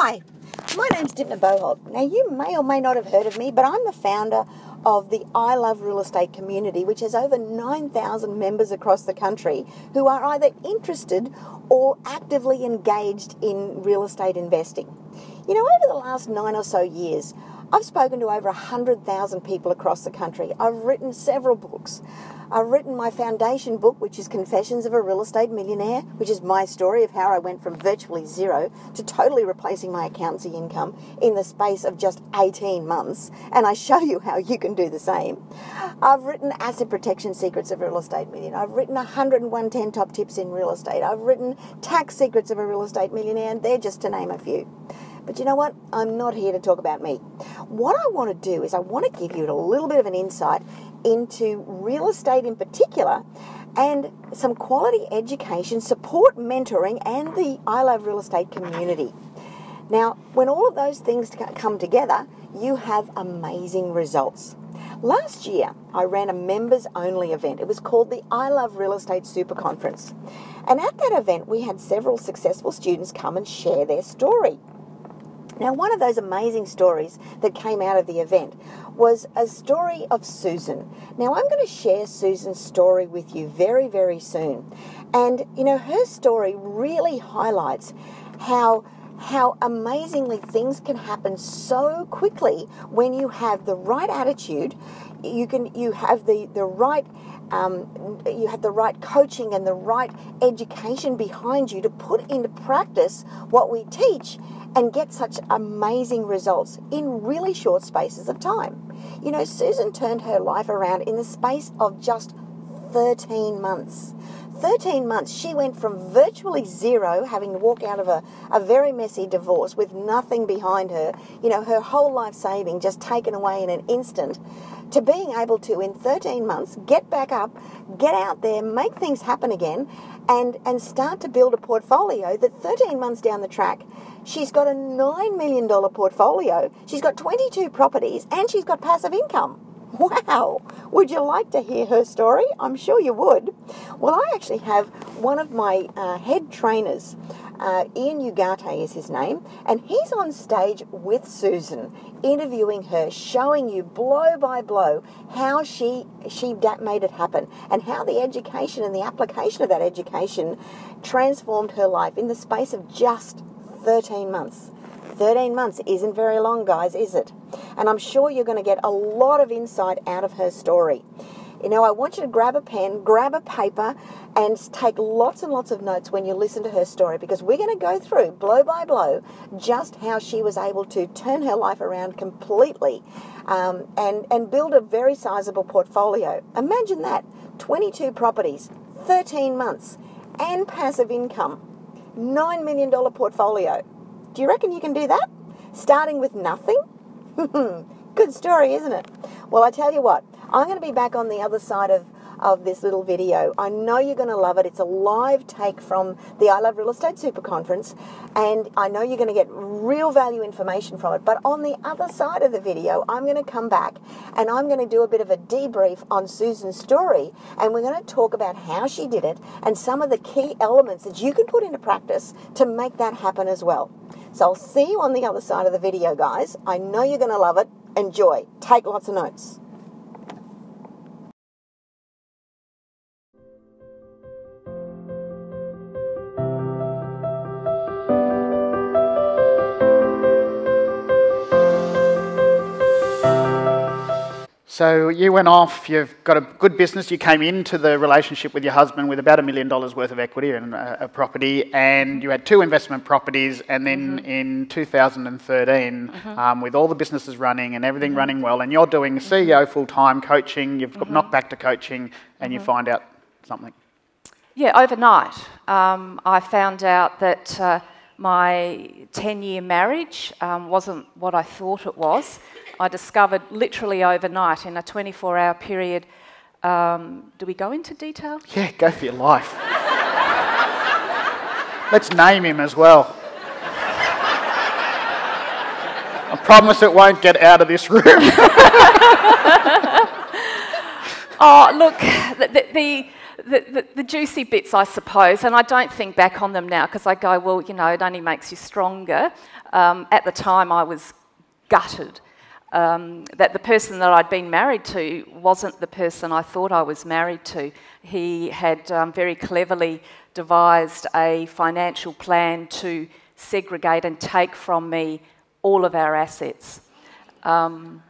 Hi, my name's Dymphna Boholt. Now, you may or may not have heard of me, but I'm the founder of the I Love Real Estate community, which has over 9,000 members across the country who are either interested or actively engaged in real estate investing. You know, over the last nine or so years, I've spoken to over 100,000 people across the country. I've written several books. I've written my foundation book, which is Confessions of a Real Estate Millionaire, which is my story of how I went from virtually zero to totally replacing my accountancy income in the space of just 18 months. And I show you how you can do the same. I've written Asset Protection Secrets of Real Estate Millionaire. I've written 110 Top Tips in Real Estate. I've written Tax Secrets of a Real Estate Millionaire, and they're just to name a few. But you know what? I'm not here to talk about me. What I want to do is I want to give you a little bit of an insight into real estate in particular and some quality education, support mentoring, and the I Love Real Estate community. Now, when all of those things come together, you have amazing results. Last year, I ran a members only event. It was called the I Love Real Estate Super Conference. And at that event, we had several successful students come and share their story. Now, one of those amazing stories that came out of the event was a story of Susan. Now, I'm going to share Susan's story with you very, very soon. And, you know, her story really highlights how how amazingly things can happen so quickly when you have the right attitude you can you have the the right um, you have the right coaching and the right education behind you to put into practice what we teach and get such amazing results in really short spaces of time. You know, Susan turned her life around in the space of just 13 months. 13 months, she went from virtually zero, having to walk out of a, a very messy divorce with nothing behind her, you know, her whole life saving just taken away in an instant, to being able to, in 13 months, get back up, get out there, make things happen again, and, and start to build a portfolio that 13 months down the track, she's got a $9 million portfolio, she's got 22 properties, and she's got passive income. Wow! Would you like to hear her story? I'm sure you would. Well, I actually have one of my uh, head trainers, uh, Ian Ugarte is his name, and he's on stage with Susan, interviewing her, showing you blow by blow how she she made it happen, and how the education and the application of that education transformed her life in the space of just 13 months. 13 months isn't very long, guys, is it? And I'm sure you're going to get a lot of insight out of her story. You know, I want you to grab a pen, grab a paper, and take lots and lots of notes when you listen to her story because we're going to go through blow by blow just how she was able to turn her life around completely um, and, and build a very sizable portfolio. Imagine that 22 properties, 13 months, and passive income, $9 million portfolio. Do you reckon you can do that? Starting with nothing? Good story, isn't it? Well, I tell you what, I'm going to be back on the other side of, of this little video. I know you're going to love it. It's a live take from the I Love Real Estate Super Conference, and I know you're going to get real value information from it. But on the other side of the video, I'm going to come back and I'm going to do a bit of a debrief on Susan's story, and we're going to talk about how she did it and some of the key elements that you can put into practice to make that happen as well. So I'll see you on the other side of the video, guys. I know you're going to love it. Enjoy. Take lots of notes. So you went off, you've got a good business, you came into the relationship with your husband with about a million dollars worth of equity and a, a, property, and you had two investment properties, and then mm-hmm. in 2013, mm-hmm. um, with all the businesses running and everything mm-hmm. running well, and you're doing CEO full time coaching, you've got mm-hmm. knocked back to coaching, and you mm-hmm. find out something. Yeah, overnight, um, I found out that uh, my 10 year marriage um, wasn't what I thought it was. I discovered literally overnight in a 24 hour period. Um, do we go into detail? Yeah, go for your life. Let's name him as well. I promise it won't get out of this room. oh, look, the, the, the, the, the, juicy bits, I suppose, and I don't think back on them now because I go, well, you know, it only makes you stronger. Um, at the time, I was gutted um, that the person that I'd been married to wasn't the person I thought I was married to. He had um, very cleverly devised a financial plan to segregate and take from me all of our assets. Um,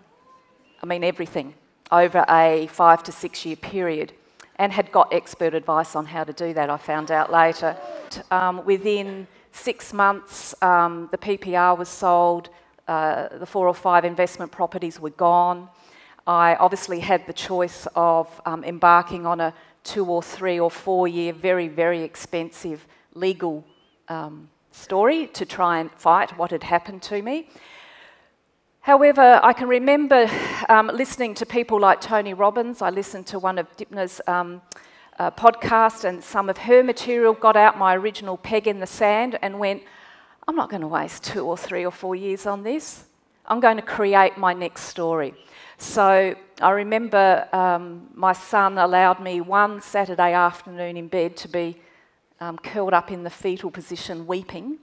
I mean, everything over a five to six year period and had got expert advice on how to do that, I found out later. Um, within six months, um, the PPR was sold, uh, the four or five investment properties were gone. I obviously had the choice of um, embarking on a two or three or four year, very, very expensive legal um, story to try and fight what had happened to me. However, I can remember um, listening to people like Tony Robbins. I listened to one of Dymphna's um, uh, podcasts and some of her material, got out my original peg in the sand and went, I'm not going to waste two or three or four years on this. I'm going to create my next story. So I remember um, my son allowed me one Saturday afternoon in bed to be um, curled up in the fetal position weeping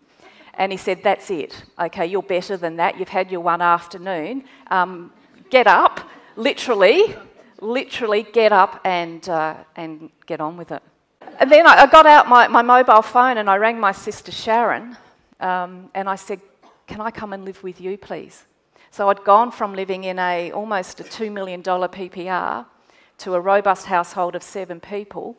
and he said, That's it. Okay, you're better than that. You've had your one afternoon. Um, get up, literally, literally get up and, uh, and get on with it. And then I, got out my, my mobile phone and I rang my sister Sharon um, and I said, Can I come and live with you, please? So I'd gone from living in a almost a $2 million PPR to a robust household of seven people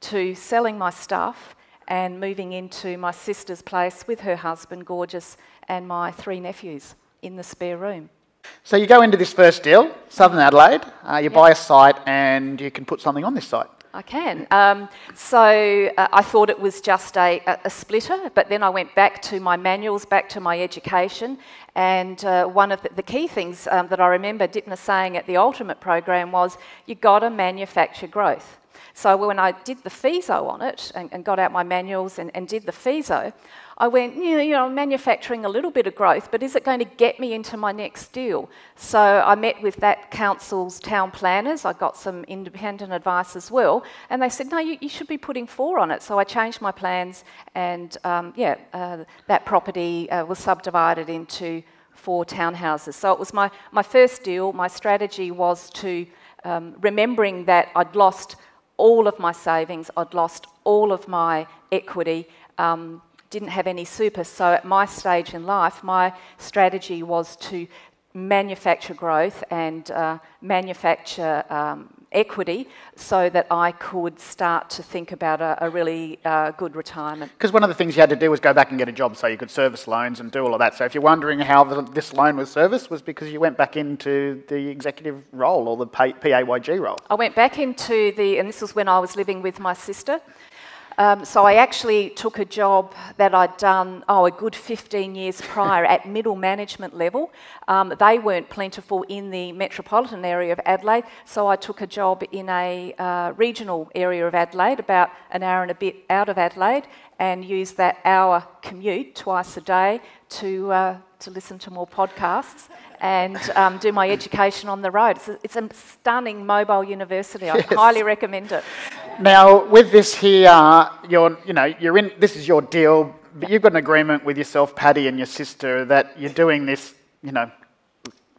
to selling my stuff and moving into my sister's place with her husband, Gorgeous, and my three nephews in the spare room. So you go into this first deal, Southern Adelaide, uh, you yep. buy a site and you can put something on this site. I can. Um, so uh, I thought it was just a, a, splitter, but then I went back to my manuals, back to my education, and uh, one of the, the key things um, that I remember Dymphna saying at the Ultimate program was you got to manufacture growth. So when I did the feaso on it and, and got out my manuals and, and, did the feaso, I went, know, you know, I'm manufacturing a little bit of growth, but is it going to get me into my next deal? So I met with that council's town planners. I got some independent advice as well, and they said, no, you, you should be putting four on it. So I changed my plans, and um, yeah, uh, that property uh, was subdivided into four townhouses. So it was my, my first deal. My strategy was to, um, remembering that I'd lost all of my savings, I'd lost all of my equity, um, didn't have any super. So at my stage in life, my strategy was to manufacture growth and uh, manufacture um, equity so that I could start to think about a, a really uh, good retirement. Because one of the things you had to do was go back and get a job so you could service loans and do all of that. So if you're wondering how the, this loan was serviced, was because you went back into the executive role or the PAYG role. I went back into the, and this was when I was living with my sister. Um, so I actually took a job that I'd done, oh, a good 15 years prior at middle management level. Um, they weren't plentiful in the metropolitan area of Adelaide, so I took a job in a uh, regional area of Adelaide, about an hour and a bit out of Adelaide, and used that hour commute twice a day to, uh, to listen to more podcasts and um, do my education on the road. It's a, it's a stunning mobile university. I yes. highly recommend it. Now, with this here, you're, you know, you're in, this is your deal, but you've got an agreement with yourself, Paddy, and your sister that you're doing this, you know,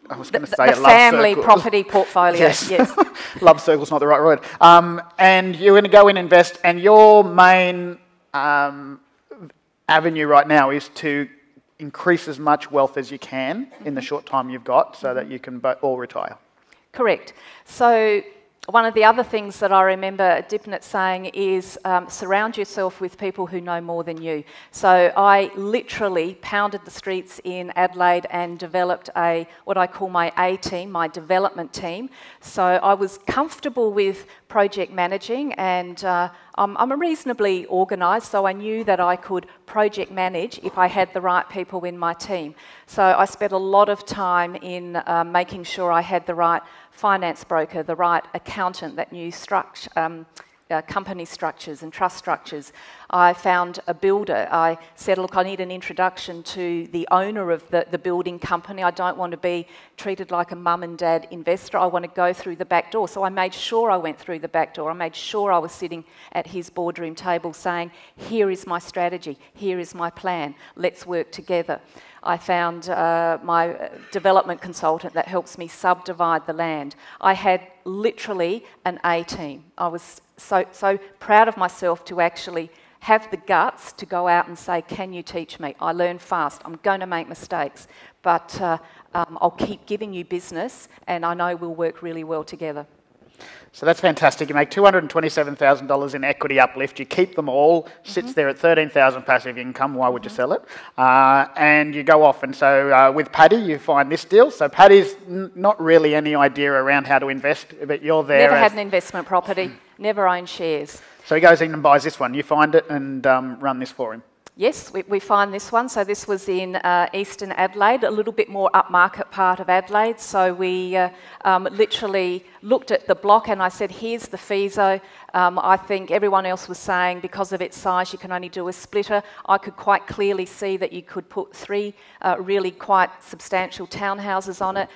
I was going to say the family property portfolio. yes, yes. love circle's not the right word. Um, and you're going to go and invest, and your main um, avenue right now is to increase as much wealth as you can in the short time you've got so that you can all retire. Correct. So one of the other things that I remember Dymphna saying is um, surround yourself with people who know more than you. So I literally pounded the streets in Adelaide and developed a what I call my A team, my development team. So I was comfortable with project managing and uh, I'm, I'm reasonably organised, so I knew that I could project manage if I had the right people in my team. So I spent a lot of time in uh, making sure I had the right finance broker, the right accountant that knew structure, um, uh, company structures and trust structures. I found a builder. I said, look, I need an introduction to the owner of the, the building company. I don't want to be treated like a mum and dad investor. I want to go through the back door. So I made sure I went through the back door. I made sure I was sitting at his boardroom table saying, here is my strategy, here is my plan, let's work together. I found uh, my development consultant that helps me subdivide the land. I had literally an A team. I was so, so proud of myself to actually have the guts to go out and say, Can you teach me? I learn fast. I'm going to make mistakes, but uh, um, I'll keep giving you business, and I know we'll work really well together. So that's fantastic. You make $227,000 in equity uplift. You keep them all, sits mm-hmm. there at 13,000 passive income. Why would mm-hmm. you sell it? Uh, and you go off. And so uh, with Paddy, you find this deal. So Paddy's n- not really any idea around how to invest, but you're there. Never had an investment property, never owned shares. So he goes in and buys this one. You find it and um, run this for him. Yes, we, we, find this one. So this was in uh, Eastern Adelaide, a little bit more upmarket part of Adelaide. So we uh, um, literally looked at the block and I said, here's the feaso. Um, I think everyone else was saying because of its size, you can only do a splitter. I could quite clearly see that you could put three uh, really quite substantial townhouses on it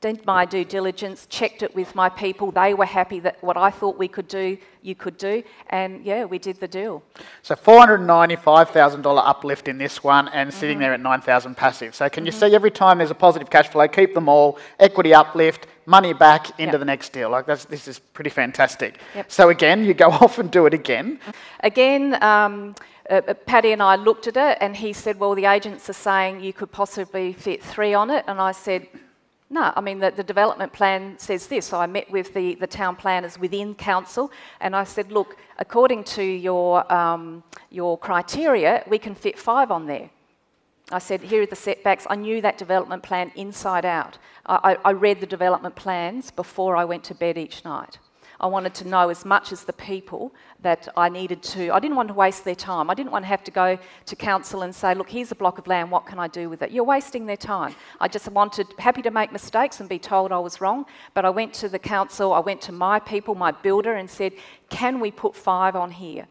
did my due diligence, checked it with my people. They were happy that what I thought we could do, you could do. And yeah, we did the deal. So $495,000 uplift in this one and mm-hmm. sitting there at 9,000 passive. So can mm-hmm. you see every time there's a positive cash flow, keep them all, equity uplift, money back into yep. the next deal. Like that's, this is pretty fantastic. Yep. So again, you go off and do it again. Again, um, uh, uh, Paddy and I looked at it and he said, well, the agents are saying you could possibly fit three on it. And I said, no, I mean, the, the, development plan says this. So I met with the, the town planners within council and I said, look, according to your, um, your criteria, we can fit five on there. I said, here are the setbacks. I knew that development plan inside out. I, I, I read the development plans before I went to bed each night. I wanted to know as much as the people that I needed to. I didn't want to waste their time. I didn't want to have to go to council and say, look, here's a block of land, what can I do with it? You're wasting their time. I just wanted, happy to make mistakes and be told I was wrong, but I went to the council, I went to my people, my builder, and said, can we put five on here?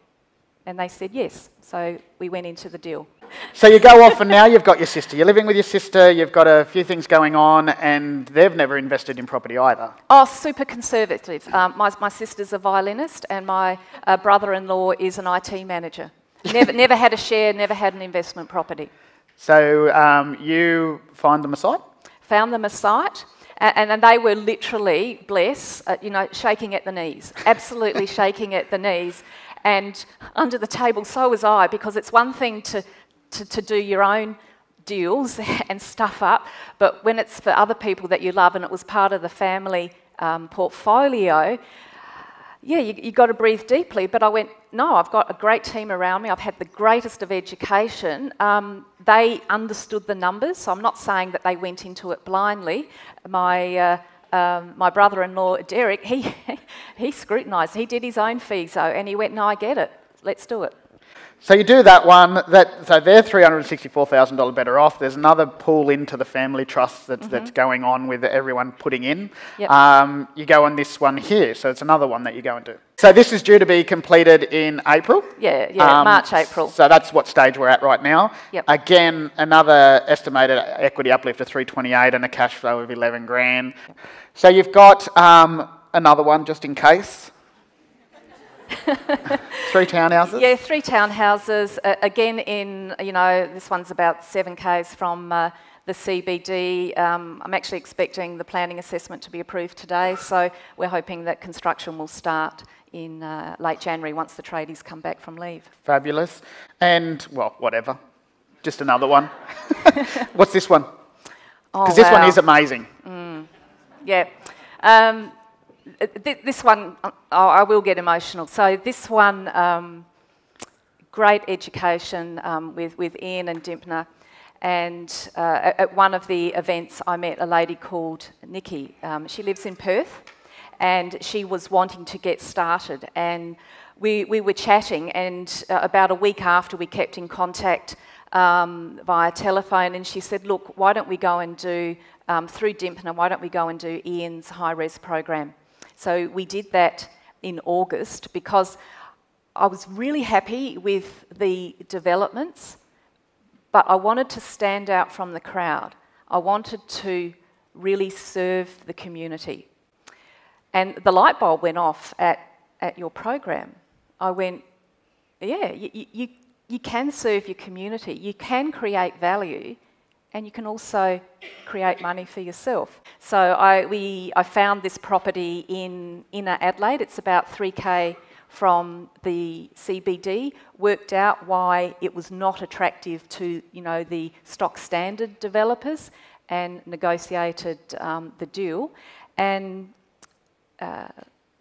And they said yes. So we went into the deal. So you go off, and now you've got your sister. You're living with your sister, you've got a few things going on, and they've never invested in property either. Oh, super conservative. Um, my, my sister's a violinist, and my uh, brother in law is an IT manager. Never, never had a share, never had an investment property. So um, you find them a site? Found them a site. And, and, they were literally, bless, uh, you know, shaking at the knees, absolutely shaking at the knees. And under the table, so was I, because it's one thing to to, to do your own deals and stuff up, but when it's for other people that you love and it was part of the family um, portfolio, yeah, you, you got to breathe deeply. But I went, no, I've got a great team around me. I've had the greatest of education. Um, they understood the numbers, so I'm not saying that they went into it blindly. My uh, um, my brother-in-law Derek, he he scrutinised. He did his own feaso, and he went, "No, I get it. Let's do it." So you do that one, that, so they're $364,000 better off. There's another pool into the family trust that's, mm-hmm. that's going on with everyone putting in. Yep. Um, you go on this one here, so it's another one that you go and do. So this is due to be completed in April? Yeah, yeah, um, March, April. So that's what stage we're at right now. Yep. Again, another estimated equity uplift of 328 and a cash flow of 11 grand. So you've got um, another one just in case. Three townhouses? Yeah, three townhouses. Uh, again, in, you know, this one's about seven Ks from uh, the CBD. Um, I'm actually expecting the planning assessment to be approved today, so we're hoping that construction will start in uh, late January once the tradies come back from leave. Fabulous. And, well, whatever. Just another one. What's this one? Because oh, this wow. one is amazing. Mm, yeah. Um, this one, uh, I will get emotional. So this one, um, great education um, with, with Ian and Dymphna. And uh, at one of the events, I met a lady called Nikki. Um, she lives in Perth, and she was wanting to get started. And we, we were chatting, and uh, about a week after, we kept in contact um, via telephone. And she said, Look, why don't we go and do, um, through Dymphna, why don't we go and do Ian's high res program? So we did that in August because I was really happy with the developments, but I wanted to stand out from the crowd. I wanted to really serve the community. And the light bulb went off at, at your program. I went, yeah, you, you, you can serve your community, you can create value, and you can also create money for yourself. So I, we, I found this property in inner Adelaide. It's about 3k from the CBD, worked out why it was not attractive to you know, the stock standard developers and negotiated um, the deal. And uh,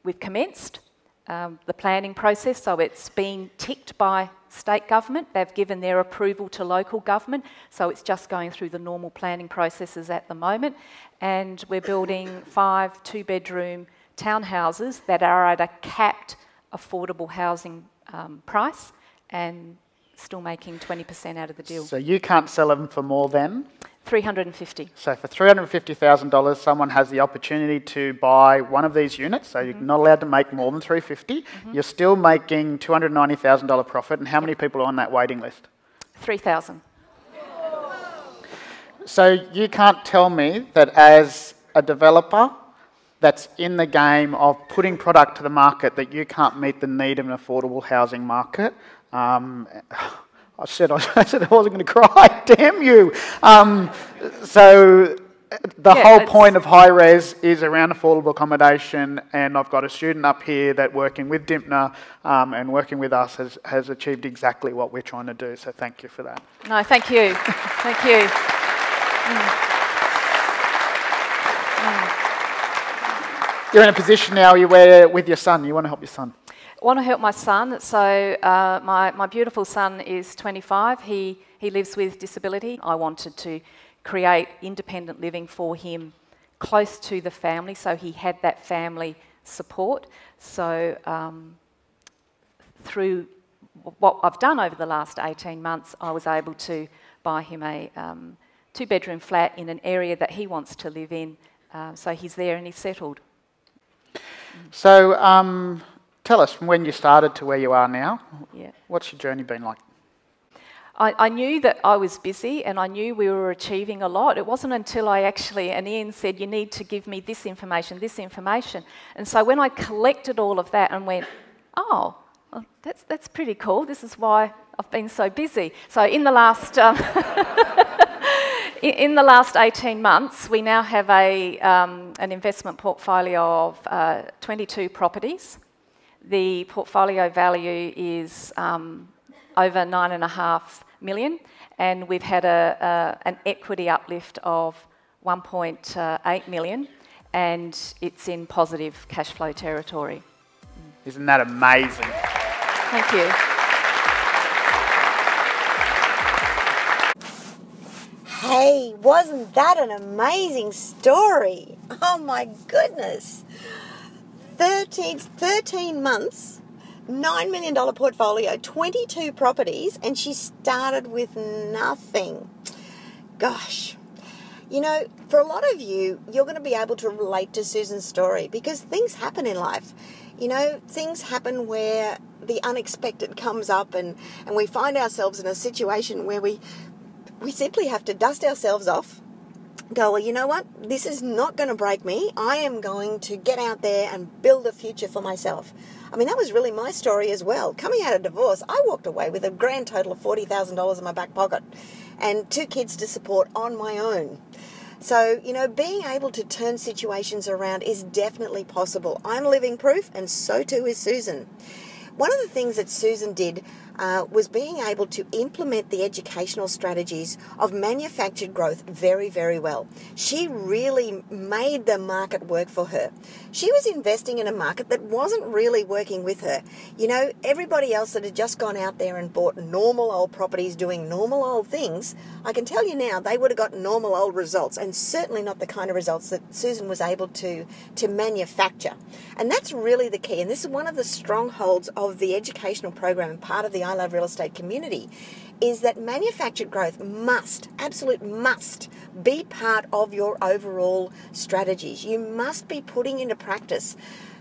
we've commenced um, the planning process, so it's been ticked by state government. They've given their approval to local government, so it's just going through the normal planning processes at the moment. And we're building five two bedroom townhouses that are at a capped affordable housing um, price and still making 20% out of the deal. So you can't sell them for more than? 350. So for $350,000, someone has the opportunity to buy one of these units. So mm-hmm. you're not allowed to make more than 350. Mm-hmm. You're still making $290,000 profit. And how many people are on that waiting list? 3,000. So you can't tell me that as a developer that's in the game of putting product to the market that you can't meet the need of an affordable housing market. Um, I said I, said I wasn't going to cry. Damn you! Um, so the yeah, whole point of high res is around affordable accommodation, and I've got a student up here that working with Dymphna um, and working with us has, has achieved exactly what we're trying to do. So thank you for that. No, thank you, thank you. Mm. You're in a position now where with your son, you want to help your son. I want to help my son. So uh, my, my beautiful son is 25. He, he lives with disability. I wanted to create independent living for him close to the family so he had that family support. So um, through what I've done over the last 18 months, I was able to buy him a um, two bedroom flat in an area that he wants to live in. Uh, so he's there and he's settled. So um, Tell us from when you started to where you are now. Yeah. What's your journey been like? I, I, knew that I was busy and I knew we were achieving a lot. It wasn't until I actually, and Ian said, You need to give me this information, this information. And so when I collected all of that and went, Oh, well, that's, that's pretty cool. This is why I've been so busy. So in the last. Um, in the last 18 months, we now have a, um, an investment portfolio of uh, 22 properties. The portfolio value is um, over nine and a half million, and we've had a, a an equity uplift of 1.8 million, and it's in positive cash flow territory. Isn't that amazing? Thank you. Hey, wasn't that an amazing story? Oh my goodness. 13, 13 months, $9 million portfolio, 22 properties, and she started with nothing. Gosh. You know, for a lot of you, you're going to be able to relate to Susan's story because things happen in life. You know, things happen where the unexpected comes up and, and we find ourselves in a situation where we we simply have to dust ourselves off go, well, you know what? This is not going to break me. I am going to get out there and build a future for myself. I mean, that was really my story as well. Coming out of divorce, I walked away with a grand total of $40,000 in my back pocket and two kids to support on my own. So, you know, being able to turn situations around is definitely possible. I'm living proof, and so too is Susan. One of the things that Susan did uh, was being able to implement the educational strategies of manufactured growth very, very well. She really made the market work for her. She was investing in a market that wasn't really working with her. You know, everybody else that had just gone out there and bought normal old properties doing normal old things, I can tell you now they would have got normal old results and certainly not the kind of results that Susan was able to, to manufacture. And that's really the key. And this is one of the strongholds of the educational program and part of the I Love Real Estate community is that manufactured growth must, absolute must, be part of your overall strategies. You must be putting into practice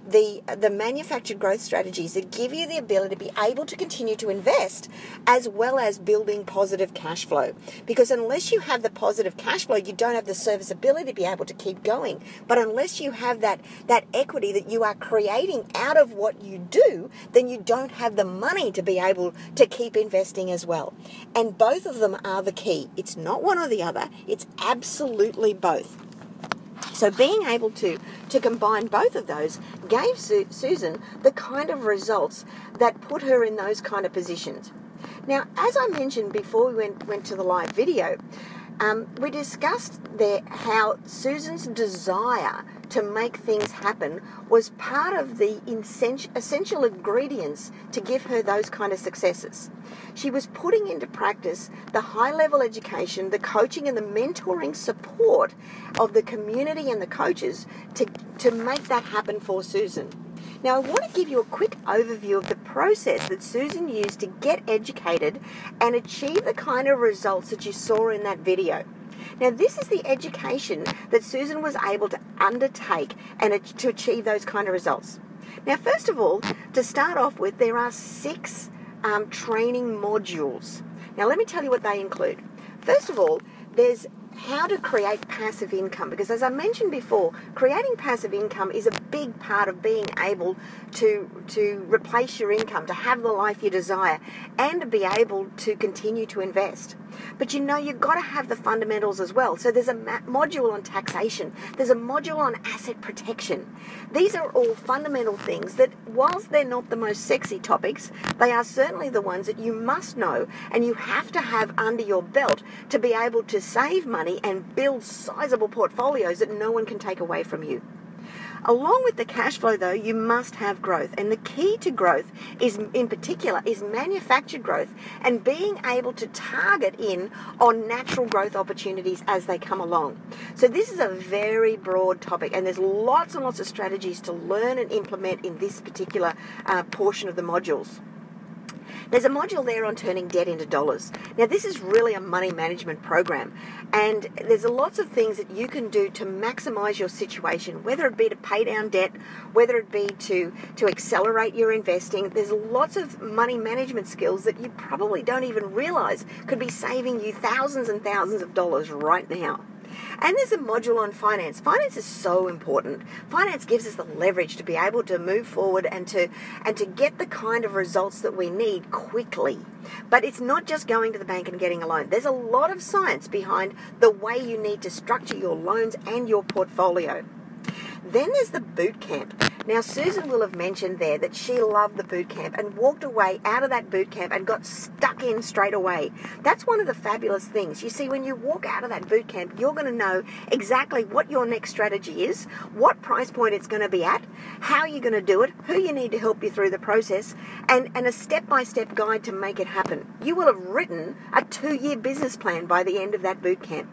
the the manufactured growth strategies that give you the ability to be able to continue to invest as well as building positive cash flow. Because unless you have the positive cash flow, you don't have the serviceability to be able to keep going. But unless you have that that equity that you are creating out of what you do, then you don't have the money to be able to keep investing as well. And both of them are the key. It's not one or the other. It's absolutely both. So being able to to combine both of those gave Su- Susan the kind of results that put her in those kind of positions. Now, as I mentioned before we went went to the live video, um, we discussed there how Susan's desire to make things happen was part of the essential ingredients to give her those kind of successes. She was putting into practice the high level education, the coaching, and the mentoring support of the community and the coaches to, to make that happen for Susan. Now, I want to give you a quick overview of the process that Susan used to get educated and achieve the kind of results that you saw in that video. Now, this is the education that Susan was able to undertake and to achieve those kind of results. Now, first of all, to start off with, there are six um, training modules. Now, let me tell you what they include. First of all, there's how to create passive income because as I mentioned before, creating passive income is a big part of being able to to replace your income, to have the life you desire and to be able to continue to invest. But you know you've got to have the fundamentals as well. So there's a module on taxation, there's a module on asset protection. These are all fundamental things that whilst they're not the most sexy topics, they are certainly the ones that you must know and you have to have under your belt to be able to save money money and build sizable portfolios that no one can take away from you. Along with the cash flow though, you must have growth. And the key to growth is in particular is manufactured growth and being able to target in on natural growth opportunities as they come along. So this is a very broad topic and there's lots and lots of strategies to learn and implement in this particular uh, portion of the modules. There's a module there on turning debt into dollars. Now, this is really a money management program, and there's lots of things that you can do to maximize your situation, whether it be to pay down debt, whether it be to, to accelerate your investing. There's lots of money management skills that you probably don't even realize could be saving you thousands and thousands of dollars right now. And there's a module on finance. Finance is so important. Finance gives us the leverage to be able to move forward and to and to get the kind of results that we need quickly. But it's not just going to the bank and getting a loan. There's a lot of science behind the way you need to structure your loans and your portfolio. Then there's the boot camp. Now, Susan will have mentioned there that she loved the boot camp and walked away out of that boot camp and got stuck in straight away. That's one of the fabulous things. You see, when you walk out of that boot camp, you're going to know exactly what your next strategy is, what price point it's going to be at, how you're going to do it, who you need to help you through the process, and, and a step by step guide to make it happen. You will have written a two year business plan by the end of that boot camp.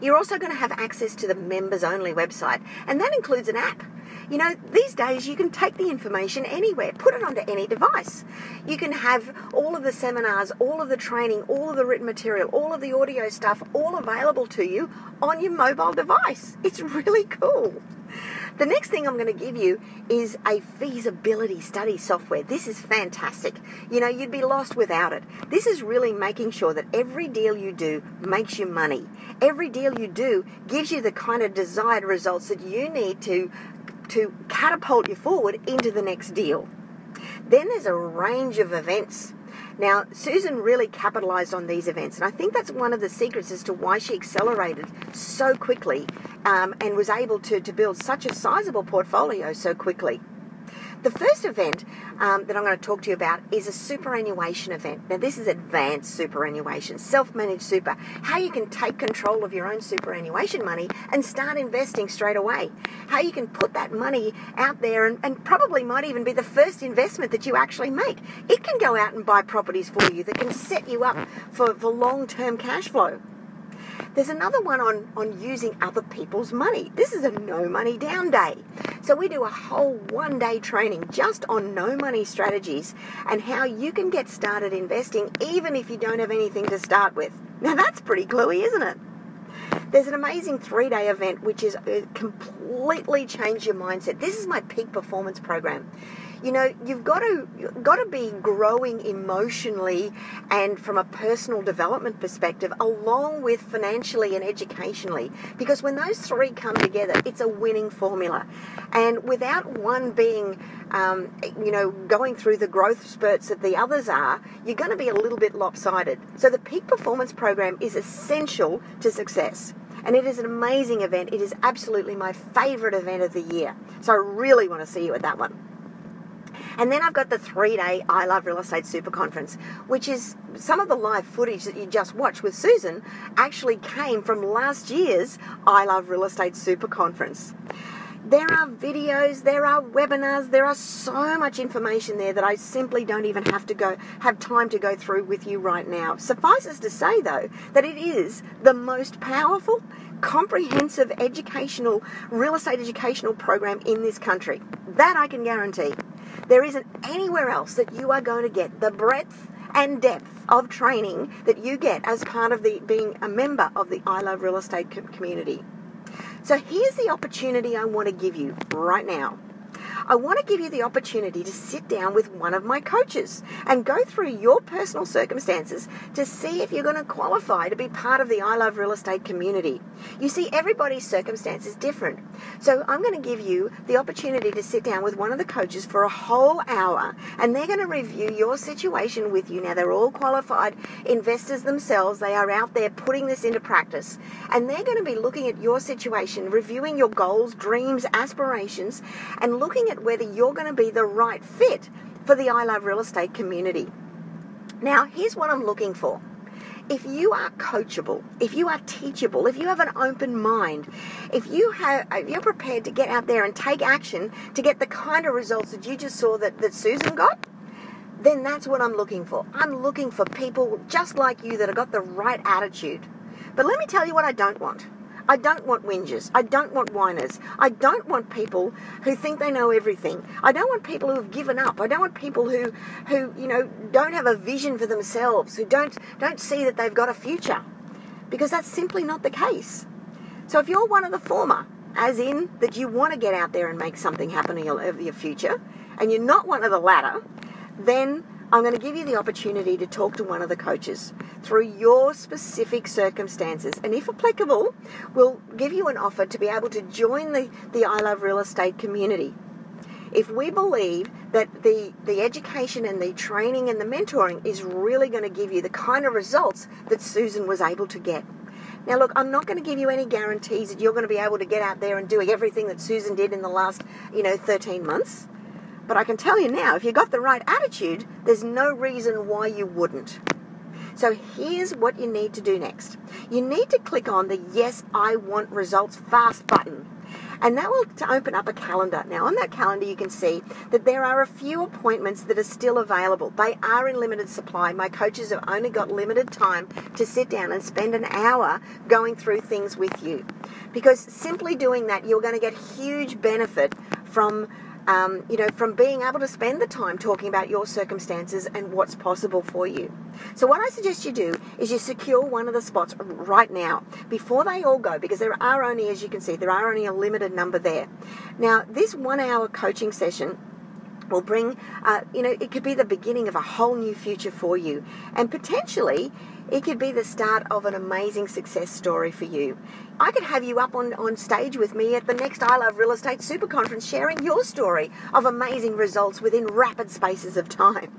You're also going to have access to the members only website, and that includes an app. You know, these days you can take the information anywhere, put it onto any device. You can have all of the seminars, all of the training, all of the written material, all of the audio stuff all available to you on your mobile device. It's really cool. The next thing I'm going to give you is a feasibility study software. This is fantastic. You know, you'd be lost without it. This is really making sure that every deal you do makes you money. Every deal you do gives you the kind of desired results that you need to to catapult you forward into the next deal. Then there's a range of events now, Susan really capitalized on these events, and I think that's one of the secrets as to why she accelerated so quickly um, and was able to, to build such a sizable portfolio so quickly. The first event um, that I'm going to talk to you about is a superannuation event. Now, this is advanced superannuation, self managed super, how you can take control of your own superannuation money and start investing straight away. How you can put that money out there and, and probably might even be the first investment that you actually make. It can go out and buy properties for you that can set you up for, for long term cash flow. There's another one on, on using other people's money. This is a no money down day. So we do a whole one day training just on no money strategies and how you can get started investing even if you don't have anything to start with. Now that's pretty cluey, isn't it? There's an amazing three day event which is uh, completely changed your mindset. This is my peak performance program you know you've got to you've got to be growing emotionally and from a personal development perspective along with financially and educationally because when those three come together it's a winning formula and without one being um, you know going through the growth spurts that the others are you're going to be a little bit lopsided so the peak performance program is essential to success and it is an amazing event. It is absolutely my favourite event of the year. So I really want to see you at that one. And then I've got the three day I Love Real Estate Super Conference, which is some of the live footage that you just watched with Susan actually came from last year's I Love Real Estate Super Conference. There are videos, there are webinars, there are so much information there that I simply don't even have to go have time to go through with you right now. Suffices to say though that it is the most powerful, comprehensive educational real estate educational program in this country. That I can guarantee. There isn't anywhere else that you are going to get the breadth and depth of training that you get as part of the being a member of the I Love Real Estate community. So here's the opportunity I want to give you right now. I want to give you the opportunity to sit down with one of my coaches and go through your personal circumstances to see if you're going to qualify to be part of the I Love Real Estate community. You see, everybody's circumstance is different. So I'm going to give you the opportunity to sit down with one of the coaches for a whole hour and they're going to review your situation with you. Now, they're all qualified investors themselves. They are out there putting this into practice and they're going to be looking at your situation, reviewing your goals, dreams, aspirations, and looking at whether you're going to be the right fit for the I Love Real Estate community. Now, here's what I'm looking for. If you are coachable, if you are teachable, if you have an open mind, if you have, if you're prepared to get out there and take action to get the kind of results that you just saw that, that Susan got, then that's what I'm looking for. I'm looking for people just like you that have got the right attitude. But let me tell you what I don't want. I don't want whingers. I don't want whiners. I don't want people who think they know everything. I don't want people who have given up. I don't want people who, who you know, don't have a vision for themselves, who don't don't see that they've got a future, because that's simply not the case. So if you're one of the former, as in that you want to get out there and make something happen in your, your future, and you're not one of the latter, then I'm going to give you the opportunity to talk to one of the coaches through your specific circumstances. And if applicable, we'll give you an offer to be able to join the, the I Love Real Estate community. If we believe that the, the education and the training and the mentoring is really going to give you the kind of results that Susan was able to get. Now, look, I'm not going to give you any guarantees that you're going to be able to get out there and do everything that Susan did in the last, you know, 13 months. But I can tell you now, if you got the right attitude, there's no reason why you wouldn't. So here's what you need to do next. You need to click on the Yes, I Want Results Fast button. And that will open up a calendar. Now, on that calendar, you can see that there are a few appointments that are still available. They are in limited supply. My coaches have only got limited time to sit down and spend an hour going through things with you. Because simply doing that, you're going to get huge benefit from um, you know, from being able to spend the time talking about your circumstances and what's possible for you. So, what I suggest you do is you secure one of the spots right now before they all go, because there are only, as you can see, there are only a limited number there. Now, this one hour coaching session will bring, uh, you know, it could be the beginning of a whole new future for you. And potentially, it could be the start of an amazing success story for you. I could have you up on, on stage with me at the next I Love Real Estate Super Conference sharing your story of amazing results within rapid spaces of time.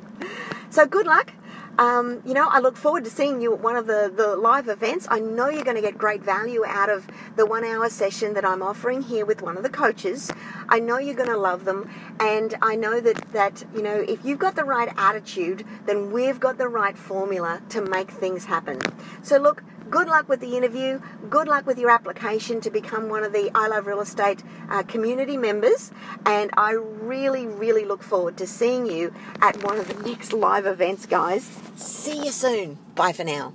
So, good luck. Um, you know, I look forward to seeing you at one of the, the live events. I know you're going to get great value out of the one hour session that I'm offering here with one of the coaches. I know you're going to love them. And I know that, that, you know, if you've got the right attitude, then we've got the right formula to make things happen. So, look, good luck with the interview. Good luck with your application to become one of the I Love Real Estate uh, community members. And I really, really look forward to seeing you at one of the next live events, guys. See you soon. Bye for now.